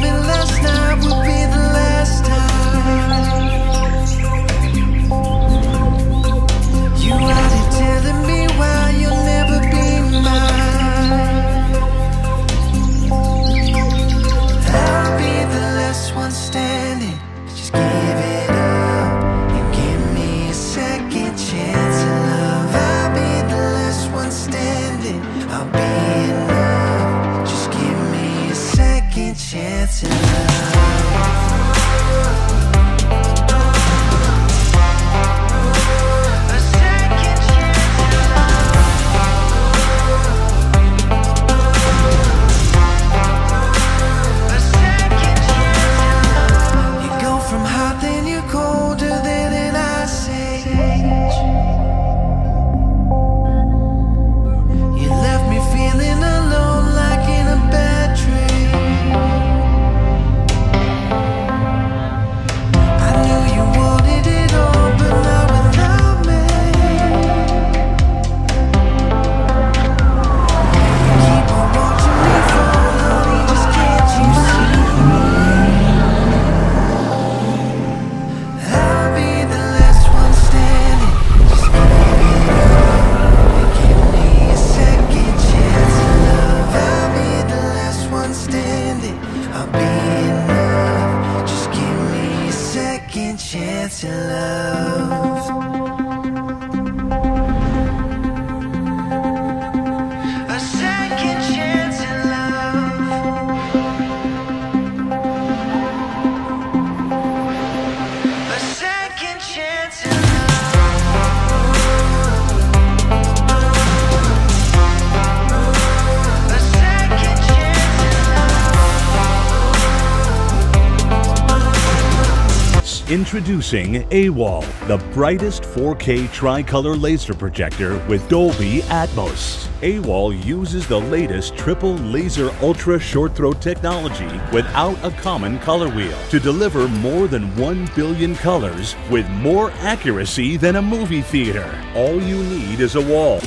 been left. I'll be in. Just give me a second chance to love. Introducing AWOL, the brightest 4K tricolor laser projector with Dolby Atmos. AWOL uses the latest triple laser ultra short throw technology without a common color wheel to deliver more than 1 billion colors with more accuracy than a movie theater. All you need is a wall.